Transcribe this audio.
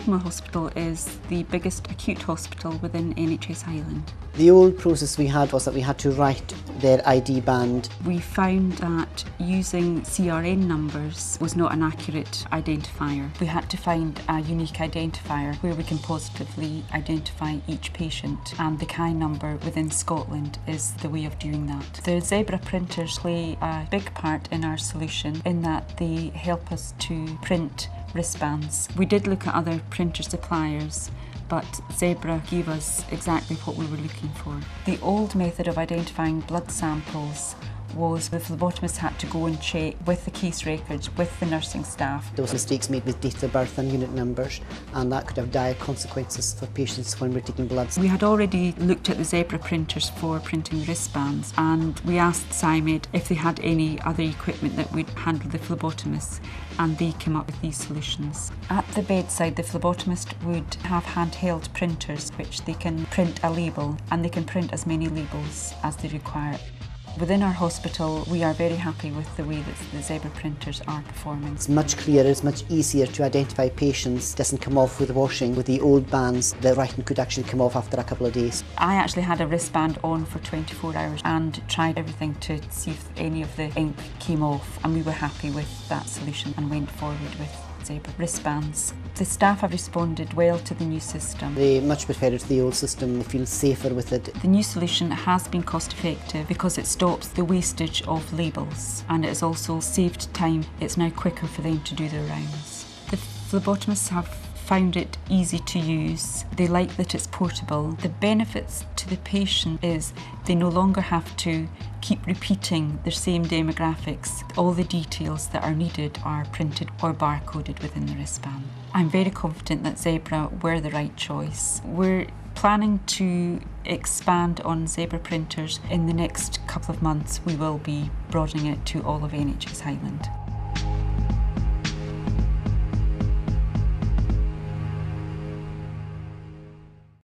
Raigmore Hospital is the biggest acute hospital within NHS Highland. The old process we had was that we had to write their ID band. We found that using CRN numbers was not an accurate identifier. We had to find a unique identifier where we can positively identify each patient and the CHI number within Scotland is the way of doing that. The Zebra printers play a big part in our solution in that they help us to print wristbands. We did look at other printer suppliers but Zebra gave us exactly what we were looking for. The old method of identifying blood samples was the phlebotomist had to go and check with the case records, with the nursing staff. There was mistakes made with date of birth and unit numbers and that could have dire consequences for patients when we're taking bloods. We had already looked at the Zebra printers for printing wristbands and we asked SciMed if they had any other equipment that would handle the phlebotomists and they came up with these solutions. At the bedside the phlebotomist would have handheld printers which they can print a label and they can print as many labels as they require. Within our hospital, we are very happy with the way that the Zebra printers are performing. It's much clearer, it's much easier to identify patients. It doesn't come off with washing. With the old bands, the writing could actually come off after a couple of days. I actually had a wristband on for 24 hours and tried everything to see if any of the ink came off and we were happy with that solution and went forward with Zebra wristbands. The staff have responded well to the new system. They much prefer it to the old system, they feel safer with it. The new solution has been cost effective because it stops the wastage of labels and it has also saved time. It's now quicker for them to do their rounds. The phlebotomists have found it easy to use. They like that it's portable. The benefits to the patient is they no longer have to keep repeating the same demographics. All the details that are needed are printed or barcoded within the wristband. I'm very confident that Zebra were the right choice. We're planning to expand on Zebra printers in the next couple of months. We will be broadening it to all of NHS Highland.